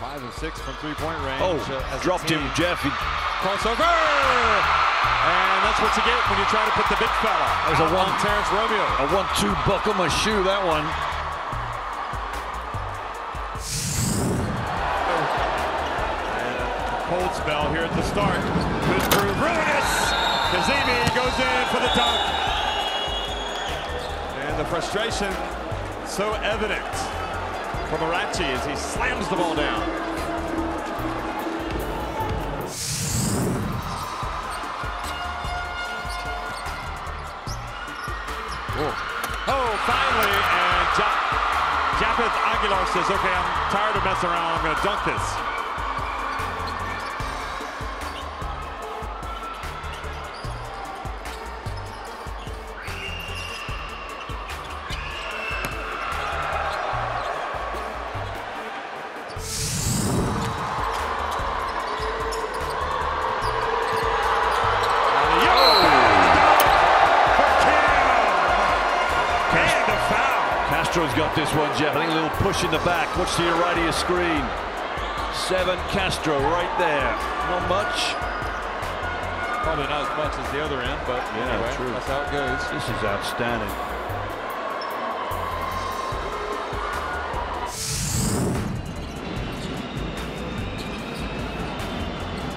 Five of six from three-point range. Oh, uh, dropped him. Jeff. He- Crossover! And that's what you get when you try to put the big fella was a one- on Terrence Romeo. A one-two buckle my shoe, that one. Cold spell here at the start. Could prove ruinous. Kazemi goes in for the dunk. And the frustration so evident from Arachi as he slams the ball down. Oh, oh finally, and ja- Japeth Aguilar says, okay, I'm tired of messing around. I'm going to dunk this. Castro's got this one, Jeff. I think a little push in the back. Watch to your right of your screen. Seven Castro right there. Not much. Probably not as much as the other end, but Yeah, anyway, true. that's how it goes. This is outstanding.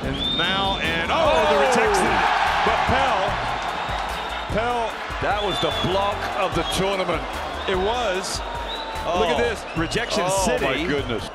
And now, and oh, the oh! rejection. But Pelle, Pelle, That was the block of the tournament. It was. Oh. Look at Oh. this rejection Oh, city. my goodness.